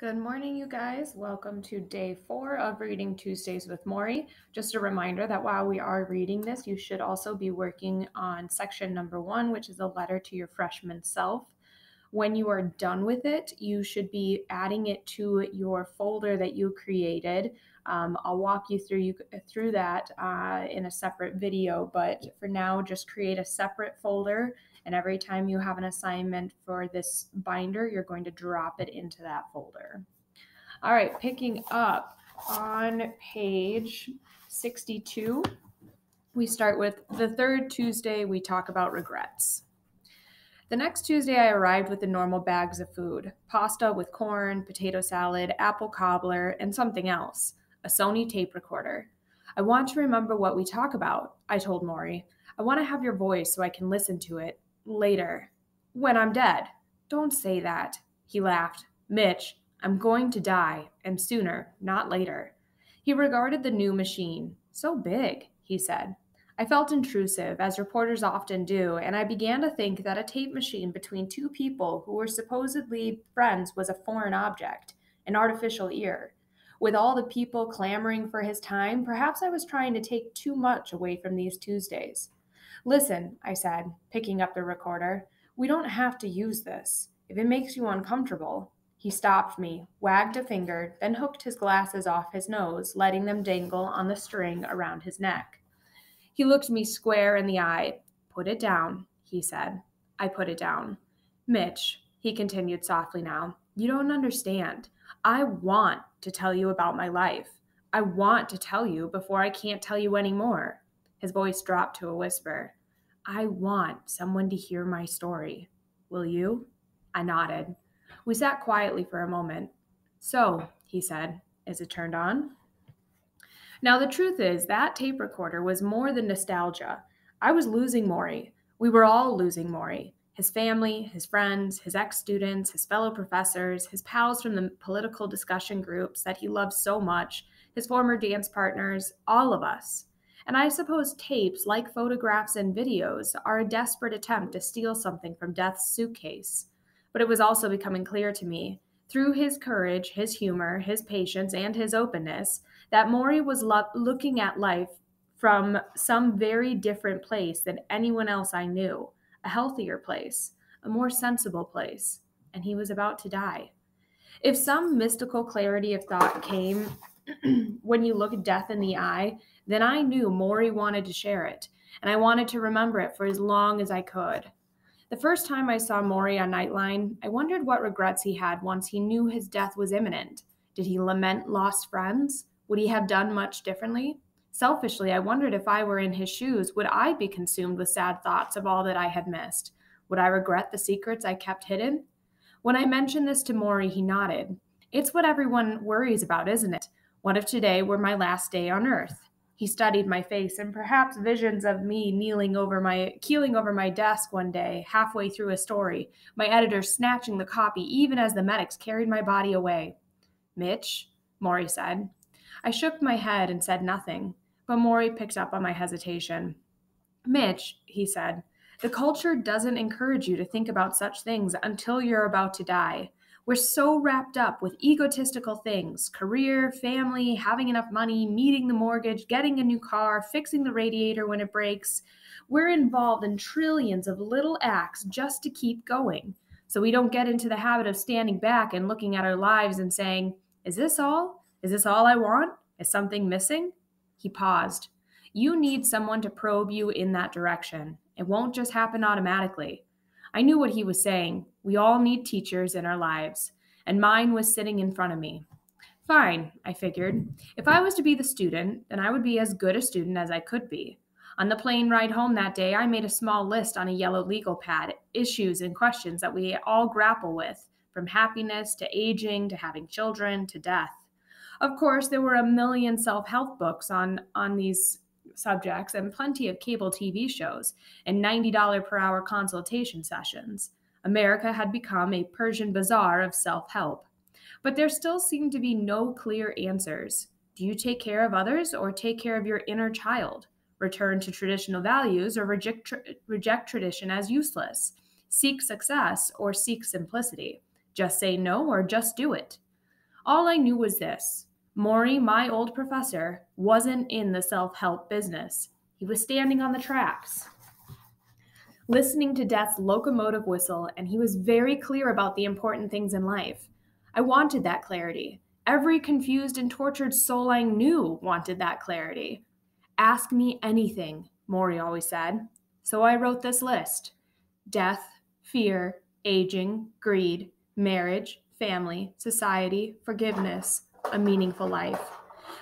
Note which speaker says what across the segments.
Speaker 1: Good morning, you guys. Welcome to day four of Reading Tuesdays with Morrie. Just a reminder that while we are reading this, you should also be working on section number one, which is a letter to your freshman self. When you are done with it, you should be adding it to your folder that you created. Um, I'll walk you through you through that uh, in a separate video, but for now, just create a separate folder and every time you have an assignment for this binder, you're going to drop it into that folder. All right, picking up on page 62, we start with the third Tuesday, we talk about regrets. The next Tuesday, I arrived with the normal bags of food pasta with corn, potato salad, apple cobbler, and something else a Sony tape recorder. I want to remember what we talk about, I told Morrie. I want to have your voice so I can listen to it later. When I'm dead. Don't say that. He laughed. Mitch, I'm going to die, and sooner, not later. He regarded the new machine. So big, he said. I felt intrusive, as reporters often do, and I began to think that a tape machine between two people who were supposedly friends was a foreign object, an artificial ear. With all the people clamoring for his time, perhaps I was trying to take too much away from these Tuesdays. Listen, I said, picking up the recorder, we don't have to use this. If it makes you uncomfortable. He stopped me, wagged a finger, then hooked his glasses off his nose, letting them dangle on the string around his neck. He looked me square in the eye. Put it down, he said. I put it down. Mitch, he continued softly now, you don't understand. I want to tell you about my life. I want to tell you before I can't tell you anymore. His voice dropped to a whisper. I want someone to hear my story. Will you? I nodded. We sat quietly for a moment. So, he said, as it turned on. Now, the truth is, that tape recorder was more than nostalgia. I was losing Morrie. We were all losing Morrie. His family, his friends, his ex students, his fellow professors, his pals from the political discussion groups that he loved so much, his former dance partners, all of us. And I suppose tapes, like photographs and videos, are a desperate attempt to steal something from Death's suitcase. But it was also becoming clear to me, through his courage, his humor, his patience, and his openness, that Morrie was lo- looking at life from some very different place than anyone else I knew a healthier place, a more sensible place, and he was about to die. If some mystical clarity of thought came when you look death in the eye, then I knew Morrie wanted to share it, and I wanted to remember it for as long as I could. The first time I saw Morrie on Nightline, I wondered what regrets he had once he knew his death was imminent. Did he lament lost friends? Would he have done much differently? Selfishly, I wondered if I were in his shoes, would I be consumed with sad thoughts of all that I had missed? Would I regret the secrets I kept hidden? When I mentioned this to Morrie, he nodded. It's what everyone worries about, isn't it? What if today were my last day on earth? He studied my face, and perhaps visions of me kneeling over my keeling over my desk one day, halfway through a story, my editor snatching the copy even as the medics carried my body away. Mitch, Morrie said. I shook my head and said nothing, but Morrie picked up on my hesitation. Mitch, he said, the culture doesn't encourage you to think about such things until you're about to die. We're so wrapped up with egotistical things career, family, having enough money, meeting the mortgage, getting a new car, fixing the radiator when it breaks. We're involved in trillions of little acts just to keep going. So we don't get into the habit of standing back and looking at our lives and saying, Is this all? Is this all I want? Is something missing? He paused. You need someone to probe you in that direction. It won't just happen automatically. I knew what he was saying. We all need teachers in our lives, and mine was sitting in front of me. Fine, I figured. If I was to be the student, then I would be as good a student as I could be. On the plane ride home that day, I made a small list on a yellow legal pad, issues and questions that we all grapple with, from happiness to aging to having children to death. Of course, there were a million self help books on, on these subjects and plenty of cable TV shows and $90 per hour consultation sessions. America had become a Persian bazaar of self help. But there still seemed to be no clear answers. Do you take care of others or take care of your inner child? Return to traditional values or reject, tra- reject tradition as useless? Seek success or seek simplicity? Just say no or just do it? All I knew was this Morrie, my old professor, wasn't in the self help business. He was standing on the tracks, listening to death's locomotive whistle, and he was very clear about the important things in life. I wanted that clarity. Every confused and tortured soul I knew wanted that clarity. Ask me anything, Morrie always said. So I wrote this list death, fear, aging, greed, marriage, family, society, forgiveness, a meaningful life.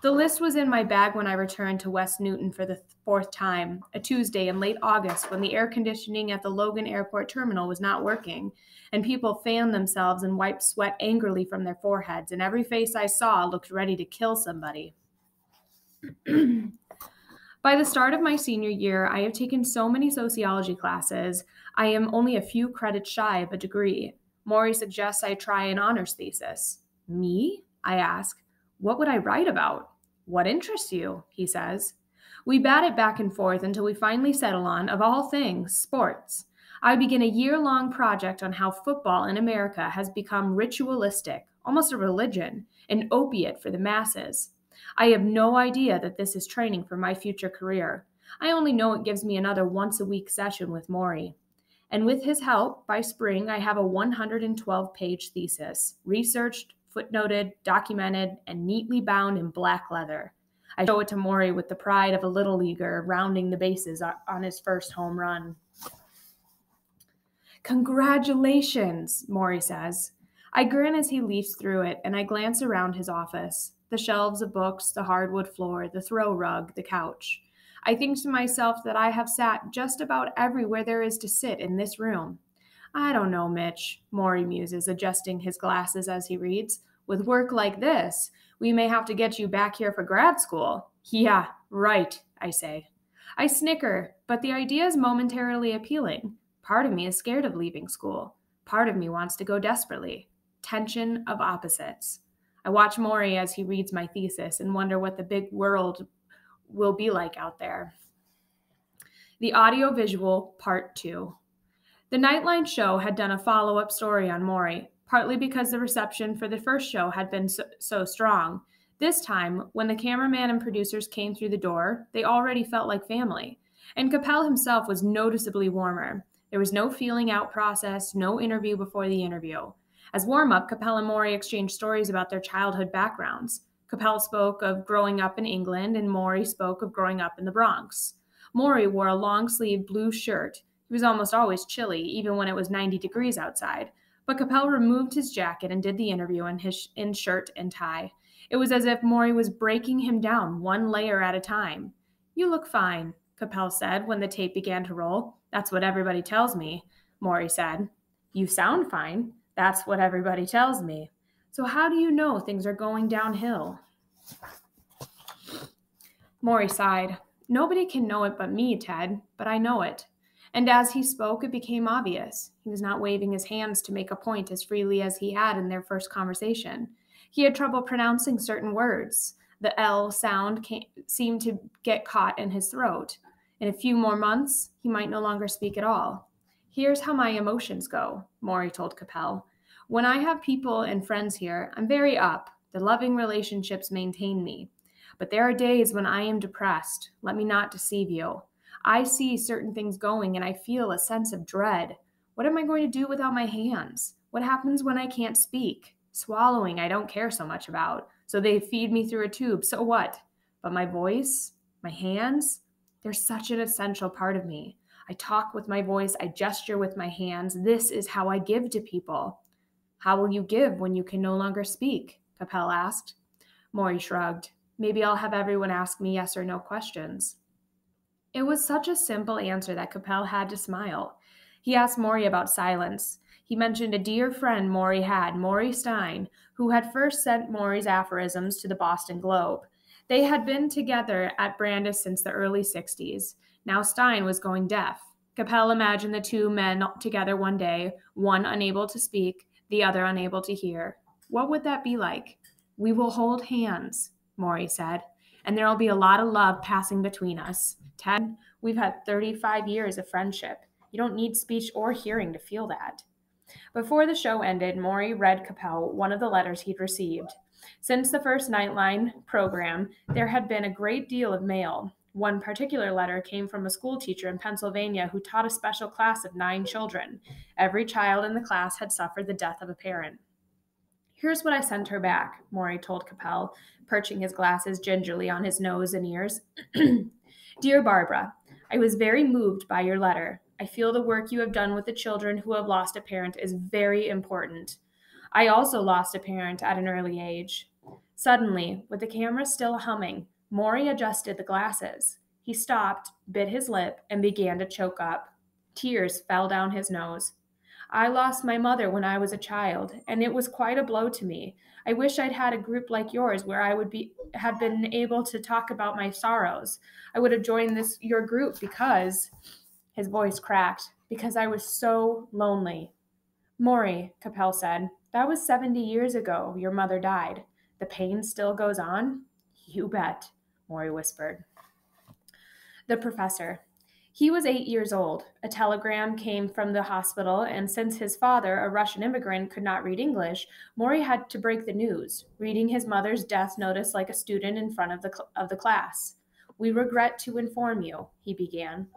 Speaker 1: The list was in my bag when I returned to West Newton for the fourth time, a Tuesday in late August when the air conditioning at the Logan Airport terminal was not working, and people fanned themselves and wiped sweat angrily from their foreheads, and every face I saw looked ready to kill somebody. By the start of my senior year, I have taken so many sociology classes, I am only a few credits shy of a degree. Morrie suggests I try an honors thesis. Me? I ask. What would I write about? What interests you? He says. We bat it back and forth until we finally settle on, of all things, sports. I begin a year long project on how football in America has become ritualistic, almost a religion, an opiate for the masses. I have no idea that this is training for my future career. I only know it gives me another once a week session with Morrie. And with his help, by spring, I have a 112 page thesis, researched, footnoted, documented, and neatly bound in black leather. I show it to Morrie with the pride of a little leaguer rounding the bases on his first home run. Congratulations, Morrie says. I grin as he leafs through it, and I glance around his office the shelves of books, the hardwood floor, the throw rug, the couch. I think to myself that I have sat just about everywhere there is to sit in this room. I don't know, Mitch, Morrie muses, adjusting his glasses as he reads. With work like this, we may have to get you back here for grad school. Yeah, right, I say. I snicker, but the idea is momentarily appealing. Part of me is scared of leaving school. Part of me wants to go desperately. Tension of opposites. I watch Morrie as he reads my thesis and wonder what the big world will be like out there. The audiovisual part two. The Nightline show had done a follow up story on Morrie, partly because the reception for the first show had been so, so, strong. This time, when the cameraman and producers came through the door, they already felt like family. And Koppel himself was noticeably warmer. There was no feeling out process, no interview before the interview. As warm up, Koppel and Morrie exchanged stories about their childhood backgrounds. Koppel spoke of growing up in England, and Morrie spoke of growing up in the Bronx. Morrie wore a long sleeved blue shirt. He was almost always chilly, even when it was 90 degrees outside. But Koppel removed his jacket and did the interview in his in shirt and tie. It was as if Morrie was breaking him down one layer at a time. You look fine, Koppel said when the tape began to roll. That's what everybody tells me, Morrie said. You sound fine. That's what everybody tells me. So, how do you know things are going downhill? Morrie sighed. Nobody can know it but me, Ted, but I know it. And as he spoke, it became obvious. He was not waving his hands to make a point as freely as he had in their first conversation. He had trouble pronouncing certain words. The L sound came, seemed to get caught in his throat. In a few more months, he might no longer speak at all. Here's how my emotions go, Morrie told Koppel. When I have people and friends here, I'm very up. The loving relationships maintain me. But there are days when I am depressed. Let me not deceive you. I see certain things going and I feel a sense of dread. What am I going to do without my hands? What happens when I can't speak? Swallowing, I don't care so much about. So they feed me through a tube. So what? But my voice, my hands, they're such an essential part of me. I talk with my voice, I gesture with my hands. This is how I give to people. How will you give when you can no longer speak? Koppel asked. Morrie shrugged. Maybe I'll have everyone ask me yes or no questions. It was such a simple answer that Koppel had to smile. He asked Morrie about silence. He mentioned a dear friend Morrie had, Maury Stein, who had first sent Morrie's aphorisms to the Boston Globe. They had been together at Brandeis since the early 60s. Now Stein was going deaf. Koppel imagined the two men together one day, one unable to speak, the other unable to hear. What would that be like? We will hold hands, Morrie said, and there will be a lot of love passing between us. Ted, we've had 35 years of friendship. You don't need speech or hearing to feel that. Before the show ended, Morrie read Koppel one of the letters he'd received. Since the first Nightline program, there had been a great deal of mail. One particular letter came from a school teacher in Pennsylvania who taught a special class of nine children. Every child in the class had suffered the death of a parent. Here's what I sent her back, Morrie told Koppel, perching his glasses gingerly on his nose and ears. Dear Barbara, I was very moved by your letter. I feel the work you have done with the children who have lost a parent is very important. I also lost a parent at an early age. Suddenly, with the camera still humming, Morrie adjusted the glasses. He stopped, bit his lip, and began to choke up. Tears fell down his nose. I lost my mother when I was a child, and it was quite a blow to me. I wish I'd had a group like yours where I would be have been able to talk about my sorrows. I would have joined this your group because his voice cracked because I was so lonely. Morrie, Koppel said, that was 70 years ago your mother died. The pain still goes on? You bet, Morrie whispered. The professor. He was eight years old. A telegram came from the hospital, and since his father, a Russian immigrant, could not read English, Morrie had to break the news, reading his mother's death notice like a student in front of the, cl- of the class. We regret to inform you, he began.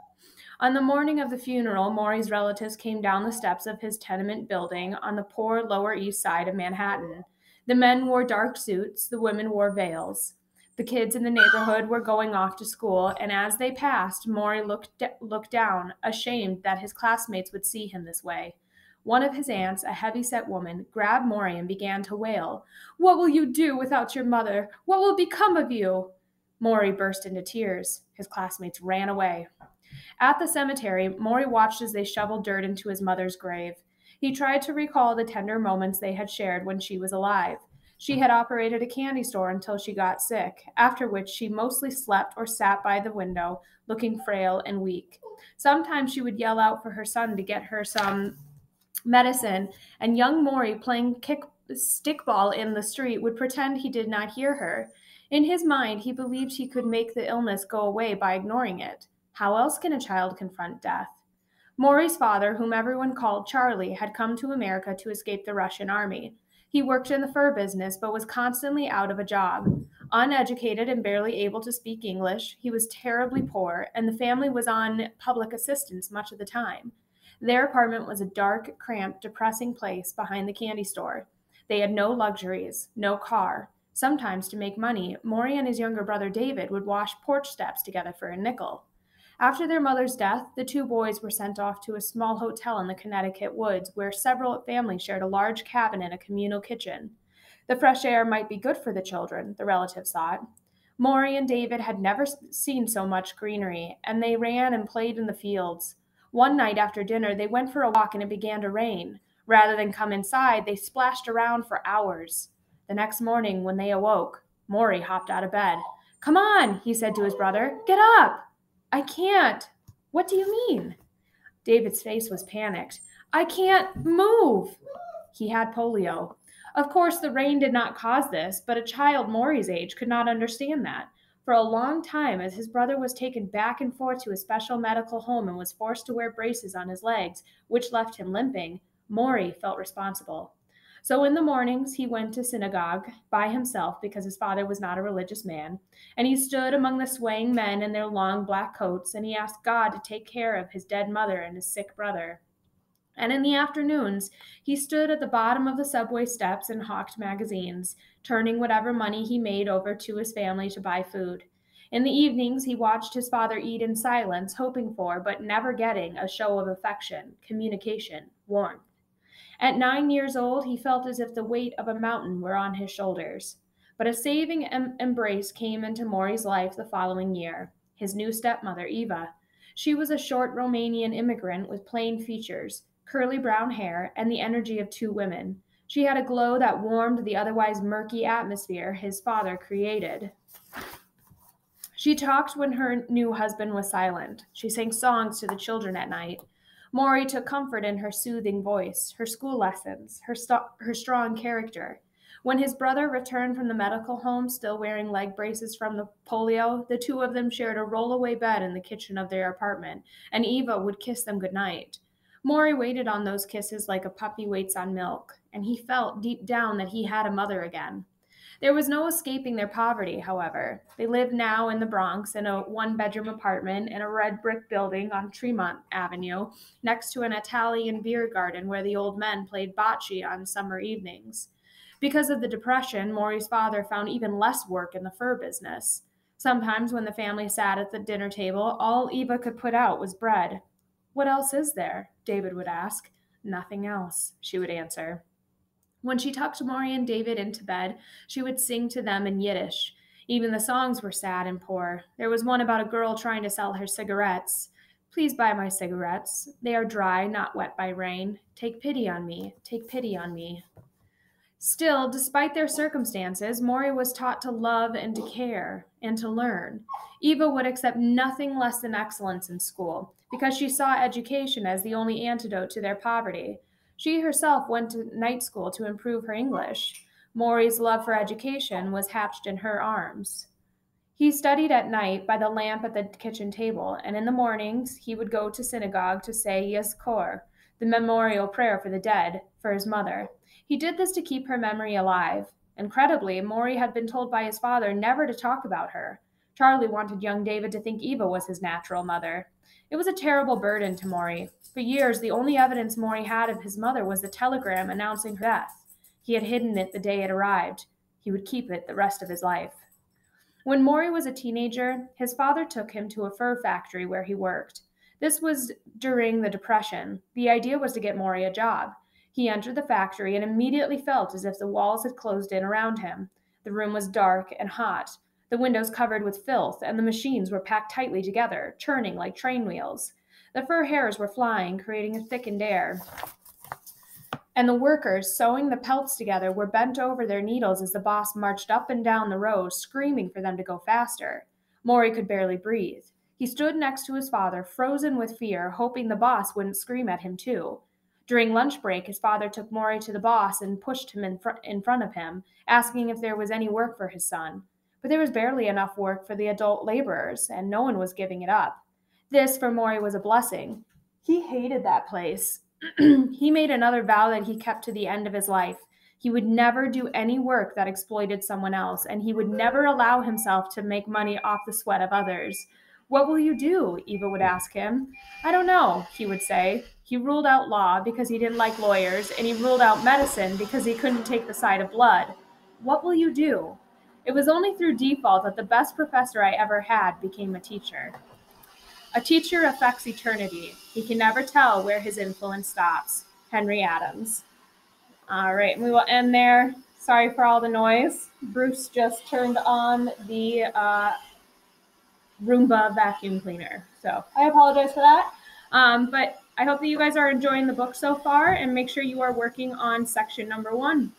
Speaker 1: On the morning of the funeral, Morrie's relatives came down the steps of his tenement building on the poor Lower East Side of Manhattan. The men wore dark suits, the women wore veils. The kids in the neighborhood were going off to school, and as they passed, Morrie looked, looked down, ashamed that his classmates would see him this way. One of his aunts, a heavy set woman, grabbed Morrie and began to wail. What will you do without your mother? What will become of you? Morrie burst into tears. His classmates ran away. At the cemetery, Morrie watched as they shoveled dirt into his mother's grave. He tried to recall the tender moments they had shared when she was alive. She had operated a candy store until she got sick, after which she mostly slept or sat by the window, looking frail and weak. Sometimes she would yell out for her son to get her some medicine, and young Morrie, playing kick stickball in the street, would pretend he did not hear her. In his mind, he believed he could make the illness go away by ignoring it. How else can a child confront death? Morrie's father, whom everyone called Charlie, had come to America to escape the Russian army. He worked in the fur business, but was constantly out of a job. Uneducated and barely able to speak English, he was terribly poor, and the family was on public assistance much of the time. Their apartment was a dark, cramped, depressing place behind the candy store. They had no luxuries, no car. Sometimes, to make money, Morrie and his younger brother David would wash porch steps together for a nickel. After their mother's death, the two boys were sent off to a small hotel in the Connecticut woods where several families shared a large cabin and a communal kitchen. The fresh air might be good for the children, the relatives thought. Morrie and David had never seen so much greenery, and they ran and played in the fields. One night after dinner, they went for a walk and it began to rain. Rather than come inside, they splashed around for hours. The next morning, when they awoke, Morrie hopped out of bed. Come on, he said to his brother. Get up. I can't. What do you mean? David's face was panicked. I can't move. He had polio. Of course, the rain did not cause this, but a child Morrie's age could not understand that. For a long time, as his brother was taken back and forth to a special medical home and was forced to wear braces on his legs, which left him limping, Morrie felt responsible. So in the mornings he went to synagogue by himself because his father was not a religious man, and he stood among the swaying men in their long black coats, and he asked God to take care of his dead mother and his sick brother. And in the afternoons, he stood at the bottom of the subway steps and hawked magazines, turning whatever money he made over to his family to buy food. In the evenings, he watched his father eat in silence, hoping for, but never getting, a show of affection, communication, warmth. At nine years old, he felt as if the weight of a mountain were on his shoulders. But a saving em- embrace came into Morrie's life the following year his new stepmother, Eva. She was a short Romanian immigrant with plain features, curly brown hair, and the energy of two women. She had a glow that warmed the otherwise murky atmosphere his father created. She talked when her new husband was silent. She sang songs to the children at night. Morrie took comfort in her soothing voice, her school lessons, her, st- her strong character. When his brother returned from the medical home, still wearing leg braces from the polio, the two of them shared a rollaway bed in the kitchen of their apartment, and Eva would kiss them good night. Morrie waited on those kisses like a puppy waits on milk, and he felt deep down that he had a mother again. There was no escaping their poverty, however. They lived now in the Bronx in a one bedroom apartment in a red brick building on Tremont Avenue, next to an Italian beer garden where the old men played bocce on summer evenings. Because of the Depression, Morrie's father found even less work in the fur business. Sometimes, when the family sat at the dinner table, all Eva could put out was bread. What else is there? David would ask. Nothing else, she would answer. When she tucked Morrie and David into bed, she would sing to them in Yiddish. Even the songs were sad and poor. There was one about a girl trying to sell her cigarettes. Please buy my cigarettes. They are dry, not wet by rain. Take pity on me. Take pity on me. Still, despite their circumstances, Morrie was taught to love and to care and to learn. Eva would accept nothing less than excellence in school because she saw education as the only antidote to their poverty. She herself went to night school to improve her English. Morrie's love for education was hatched in her arms. He studied at night by the lamp at the kitchen table, and in the mornings he would go to synagogue to say Yizkor, the memorial prayer for the dead, for his mother. He did this to keep her memory alive. Incredibly, Morrie had been told by his father never to talk about her. Charlie wanted young David to think Eva was his natural mother. It was a terrible burden to Morrie. For years, the only evidence Morrie had of his mother was the telegram announcing her death. He had hidden it the day it arrived. He would keep it the rest of his life. When Morrie was a teenager, his father took him to a fur factory where he worked. This was during the Depression. The idea was to get Maury a job. He entered the factory and immediately felt as if the walls had closed in around him. The room was dark and hot, the windows covered with filth, and the machines were packed tightly together, churning like train wheels. The fur hairs were flying, creating a thickened air. And the workers, sewing the pelts together, were bent over their needles as the boss marched up and down the rows, screaming for them to go faster. Morrie could barely breathe. He stood next to his father, frozen with fear, hoping the boss wouldn't scream at him too. During lunch break, his father took Morrie to the boss and pushed him in, fr- in front of him, asking if there was any work for his son. But there was barely enough work for the adult laborers, and no one was giving it up. This, for Morrie, was a blessing. He hated that place. he made another vow that he kept to the end of his life. He would never do any work that exploited someone else, and he would never allow himself to make money off the sweat of others. What will you do? Eva would ask him. I don't know, he would say. He ruled out law because he didn't like lawyers, and he ruled out medicine because he couldn't take the side of blood. What will you do? It was only through default that the best professor I ever had became a teacher. A teacher affects eternity. He can never tell where his influence stops. Henry Adams. All right, we will end there. Sorry for all the noise. Bruce just turned on the uh, Roomba vacuum cleaner. So I apologize for that. Um, but I hope that you guys are enjoying the book so far and make sure you are working on section number one.